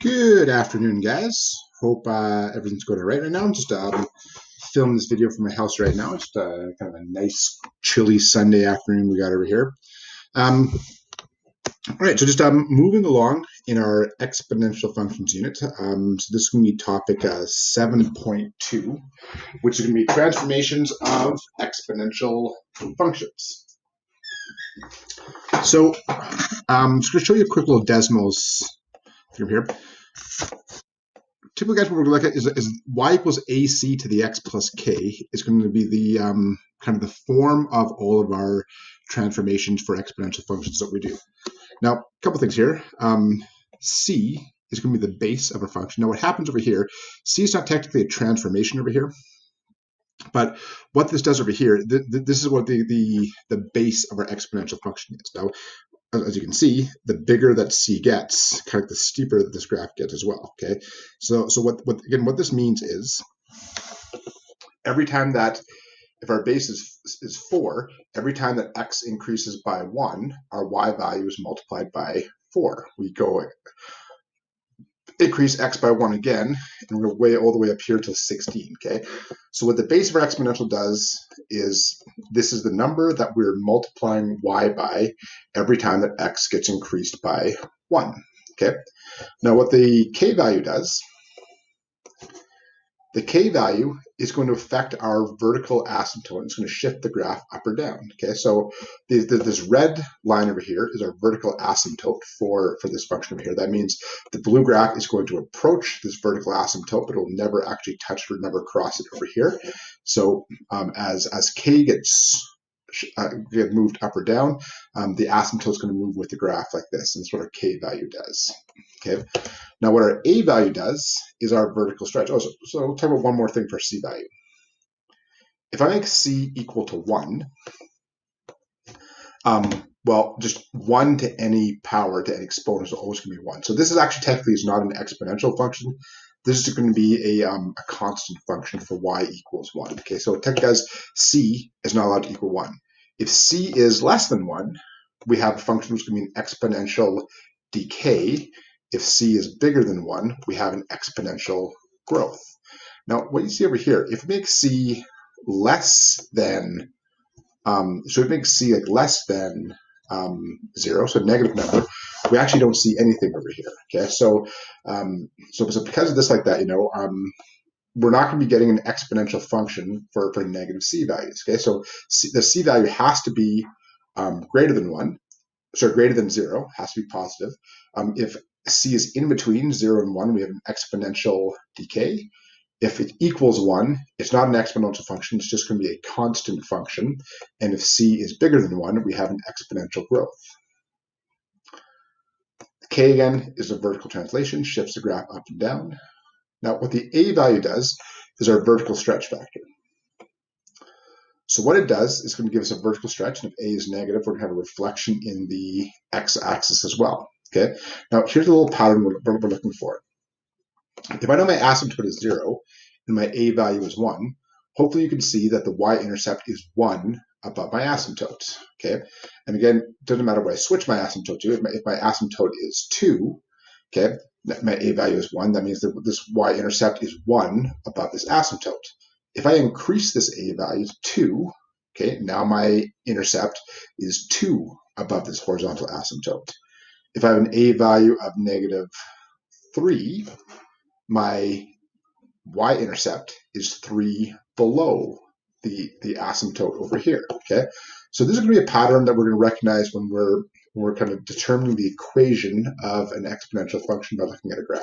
Good afternoon, guys. Hope uh, everything's going all right right now. I'm just um, filming this video from my house right now. It's uh, kind of a nice, chilly Sunday afternoon we got over here. Um, all right, so just um, moving along in our exponential functions unit. Um, so this is going to be topic uh, 7.2, which is going to be transformations of exponential functions. So um, I'm just going to show you a quick little Desmos here. Typically, guys, what we're going to look at is, is y equals ac to the x plus k is going to be the um, kind of the form of all of our transformations for exponential functions that we do. Now, a couple things here. Um, c is going to be the base of our function. Now, what happens over here, c is not technically a transformation over here, but what this does over here, th th this is what the, the, the base of our exponential function is. Now, as you can see, the bigger that C gets, kind of the steeper this graph gets as well, okay? So, so what, what again, what this means is every time that, if our base is, is 4, every time that x increases by 1, our y value is multiplied by 4. We go increase x by 1 again, and we're way all the way up here to 16, okay? So what the base of our exponential does is this is the number that we're multiplying y by every time that x gets increased by 1, okay? Now what the k value does the k value is going to affect our vertical asymptote. It's going to shift the graph up or down. Okay, so this red line over here is our vertical asymptote for, for this function over here. That means the blue graph is going to approach this vertical asymptote, but it will never actually touch it or never cross it over here. So um, as, as k gets get moved up or down, um, the asymptote is going to move with the graph like this, and that's what our k value does. Okay. Now, what our a value does is our vertical stretch. Oh, so, so we'll talk about one more thing for c value. If I make c equal to one, um, well, just one to any power to any exponent is always going to be one. So this is actually technically is not an exponential function. This is going to be a, um, a constant function for y equals 1. Okay, so technically as c is not allowed to equal 1. If c is less than 1, we have a function which to be an exponential decay. If c is bigger than 1, we have an exponential growth. Now, what you see over here, if we make c less than, um, so we make c like less than um, 0, so negative number, we actually don't see anything over here. Okay, so um, so, so because of this like that, you know, um, we're not going to be getting an exponential function for, for negative c values. Okay, so c, the c value has to be um, greater than one, so greater than zero has to be positive. Um, if c is in between zero and one, we have an exponential decay. If it equals one, it's not an exponential function, it's just going to be a constant function. And if c is bigger than one, we have an exponential growth. K again is a vertical translation, shifts the graph up and down. Now what the A value does is our vertical stretch factor. So what it does is going to give us a vertical stretch, and if A is negative, we're going to have a reflection in the x-axis as well. Okay. Now here's a little pattern we're, we're looking for. If I know my asymptote is zero and my A value is one, hopefully you can see that the y-intercept is one above my asymptote. Okay, and again, doesn't matter what I switch my asymptote to. If my, if my asymptote is two, okay, my a value is one. That means that this y-intercept is one above this asymptote. If I increase this a value to two, okay, now my intercept is two above this horizontal asymptote. If I have an a value of negative three, my y-intercept is three below the, the asymptote over here, okay? So this is to be a pattern that we're to recognize when we're, when we're kind of determining the equation of an exponential function by looking at a graph.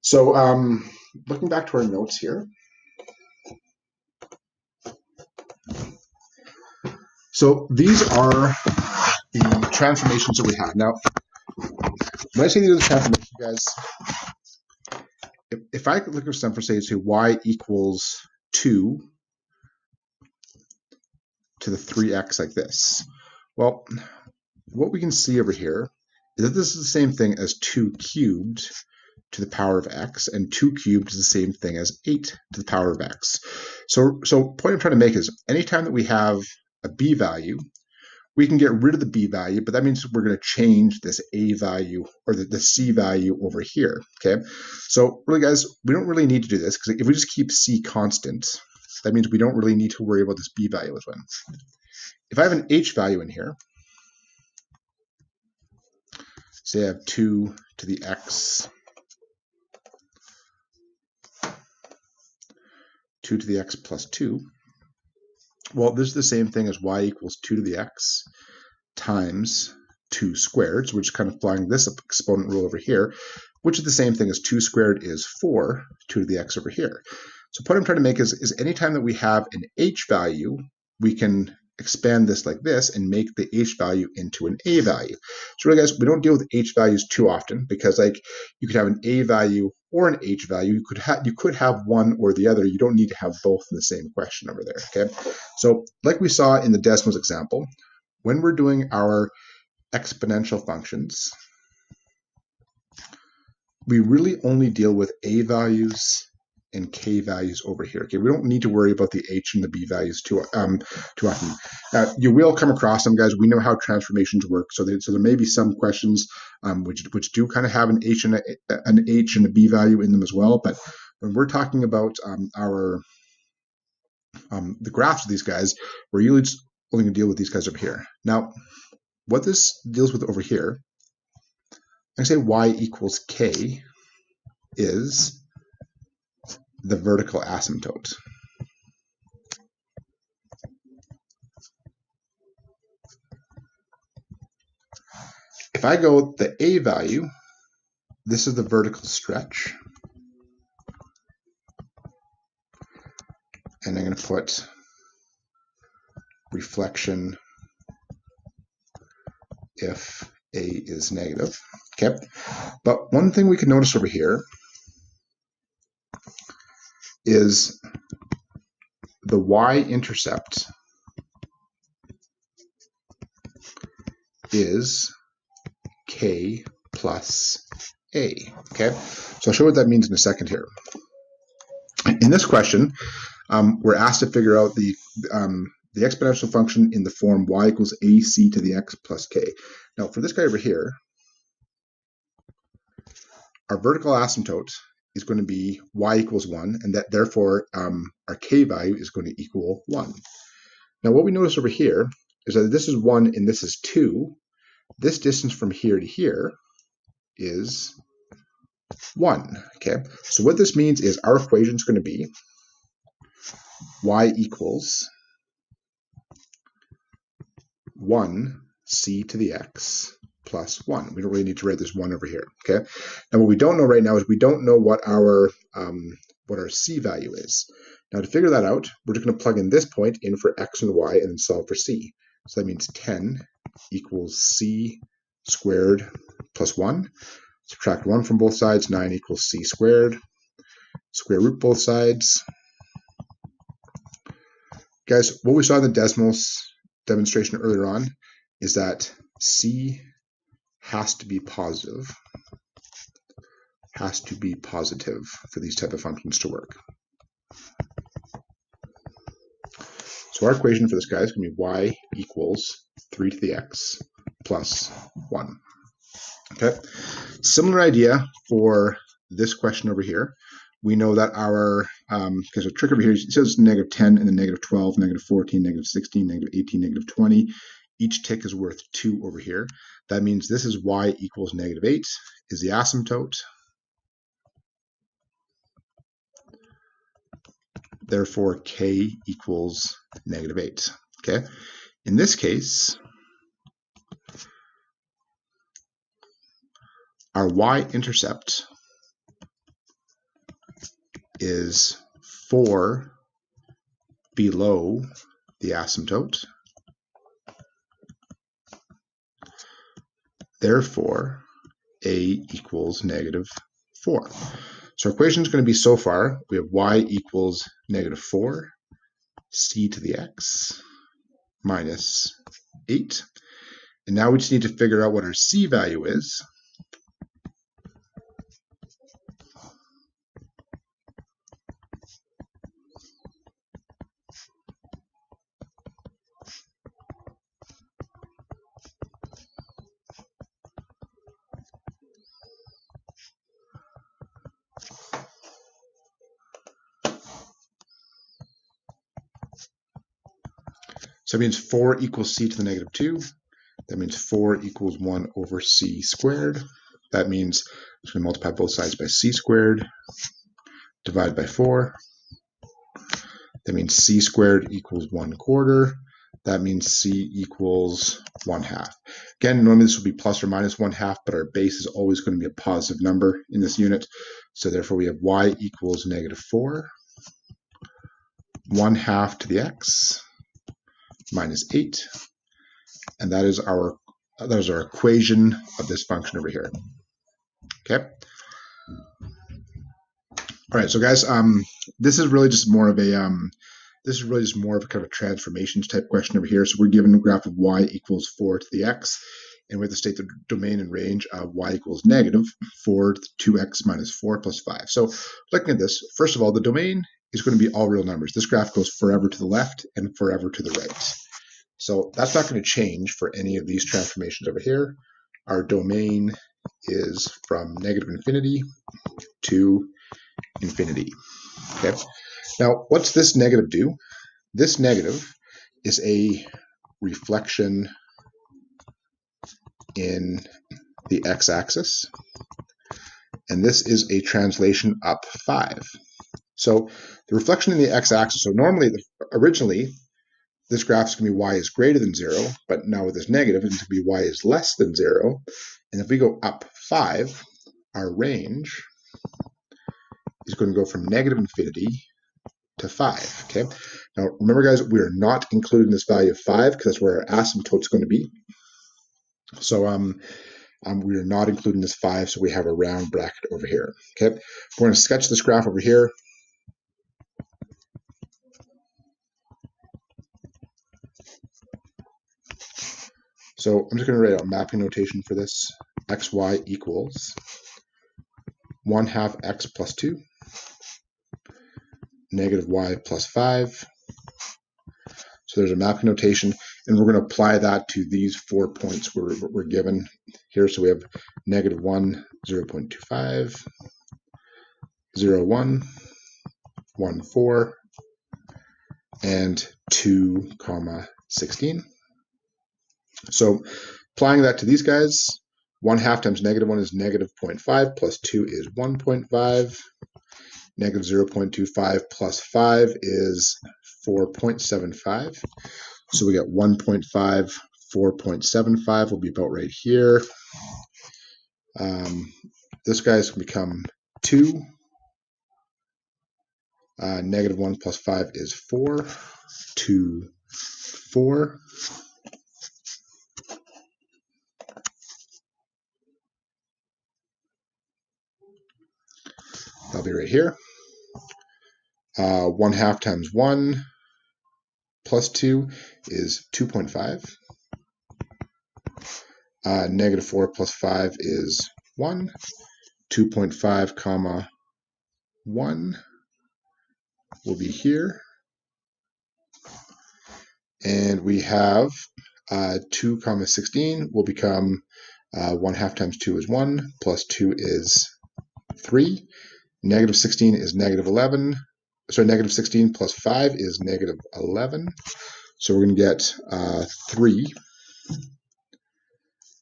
So um, looking back to our notes here, so these are the transformations that we have. Now, when I say these are the transformations, guys, if, if I look at some for say, say y equals 2 to the 3x like this. Well, what we can see over here is that this is the same thing as 2 cubed to the power of x, and 2 cubed is the same thing as 8 to the power of x. So, so point I'm trying to make is anytime that we have a b value, we can get rid of the b value, but that means we're going to change this a value or the, the c value over here, okay? So really, guys, we don't really need to do this because if we just keep c constant, that means we don't really need to worry about this b value as well. If I have an h value in here, say I have 2 to the x 2 to the x plus 2. Well, this is the same thing as y equals 2 to the x times 2 squared. So we're just kind of applying this exponent rule over here, which is the same thing as 2 squared is 4, 2 to the x over here. So what I'm trying to make is, is anytime that we have an h value, we can expand this like this and make the h value into an a value. So really guys, we don't deal with h values too often because like you could have an a value or an h value. You could have you could have one or the other. You don't need to have both in the same question over there. Okay. So like we saw in the Desmos example, when we're doing our exponential functions, we really only deal with a values and k values over here. Okay, we don't need to worry about the h and the b values too um, too often. Uh, you will come across them, guys. We know how transformations work, so there, so there may be some questions um, which which do kind of have an h and a, an h and a b value in them as well. But when we're talking about um, our um, the graphs of these guys, we're usually only going to deal with these guys over here. Now, what this deals with over here, I say y equals k is the vertical asymptote. If I go the A value, this is the vertical stretch. And I'm going to put reflection if A is negative. Okay. But one thing we can notice over here is the y-intercept is k plus a. Okay, so I'll show what that means in a second here. In this question, um, we're asked to figure out the um, the exponential function in the form y equals ac to the x plus k. Now, for this guy over here, our vertical asymptote is going to be y equals 1, and that therefore um, our k value is going to equal 1. Now what we notice over here is that this is 1 and this is 2. This distance from here to here is 1. Okay, so what this means is our equation is going to be y equals 1 c to the x plus 1. We don't really need to write this 1 over here, okay? Now what we don't know right now is we don't know what our, um, what our c value is. Now to figure that out, we're just going to plug in this point in for x and y and solve for c. So that means 10 equals c squared plus 1. Subtract 1 from both sides, 9 equals c squared. Square root both sides. Guys, what we saw in the Desmos demonstration earlier on is that c has to be positive, has to be positive for these type of functions to work. So our equation for this guy is going to be y equals 3 to the x plus 1. Okay, similar idea for this question over here. We know that our, um, because the trick over here, it says negative 10 and then negative 12, negative 14, negative 16, negative 18, negative 20. Each tick is worth 2 over here. That means this is y equals negative 8 is the asymptote. Therefore, k equals negative 8. Okay. In this case, our y-intercept is 4 below the asymptote. Therefore, a equals negative 4. So our equation is going to be so far, we have y equals negative 4, c to the x minus 8. And now we just need to figure out what our c value is. So that means 4 equals c to the negative 2. That means 4 equals 1 over c squared. That means I'm multiply both sides by c squared, divide by 4. That means c squared equals 1 quarter. That means c equals 1 half. Again, normally this would be plus or minus 1 half, but our base is always going to be a positive number in this unit. So therefore we have y equals negative 4, 1 half to the x, minus 8. And that is our that is our equation of this function over here. Okay. All right, so guys, um, this is really just more of a um, this is really just more of a kind of transformations type question over here. So we're given a graph of y equals 4 to the x, and we have to state the domain and range of y equals negative 4 to 2x minus 4 plus 5. So looking at this, first of all, the domain is going to be all real numbers. This graph goes forever to the left and forever to the right. So that's not going to change for any of these transformations over here. Our domain is from negative infinity to infinity. Okay. Now, what's this negative do? This negative is a reflection in the x-axis, and this is a translation up 5. So the reflection in the x-axis, so normally, originally, this graph is going to be y is greater than 0, but now with this negative, it's going to be y is less than 0. And if we go up 5, our range is going to go from negative infinity to 5. Okay. Now, remember, guys, we are not including this value of 5 because that's where our asymptote is going to be. So um, um, we are not including this 5, so we have a round bracket over here. Okay. We're going to sketch this graph over here. So I'm just going to write out mapping notation for this. xy equals 1 half x plus 2, negative y plus 5. So there's a mapping notation, and we're going to apply that to these four points we're, we're given here. So we have negative 1, 0 0.25, 0, 1, 1, 4, and 2, comma 16. So applying that to these guys, 1 half times negative 1 is negative 0.5, plus 2 is 1.5. Negative 0.25 plus 5 is 4.75. So we got 1.5, 4.75 will be about right here. Um, this guy's become 2. Uh, negative 1 plus 5 is 4. 2, 4. That'll be right here. Uh, 1 half times 1 plus 2 is 2.5. Uh, negative 4 plus 5 is 1. 2.5 comma 1 will be here. And we have uh, 2 comma 16 will become uh, 1 half times 2 is 1, plus 2 is 3. Negative 16 is negative 11. So negative 16 plus 5 is negative 11. So we're going to get uh, 3,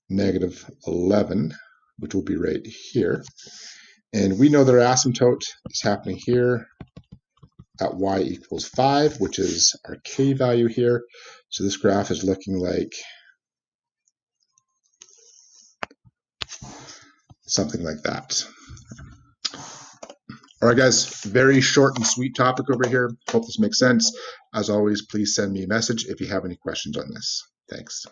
negative 11, which will be right here. And we know that our asymptote is happening here at y equals 5, which is our k value here. So this graph is looking like something like that. All right, guys, very short and sweet topic over here. Hope this makes sense. As always, please send me a message if you have any questions on this. Thanks.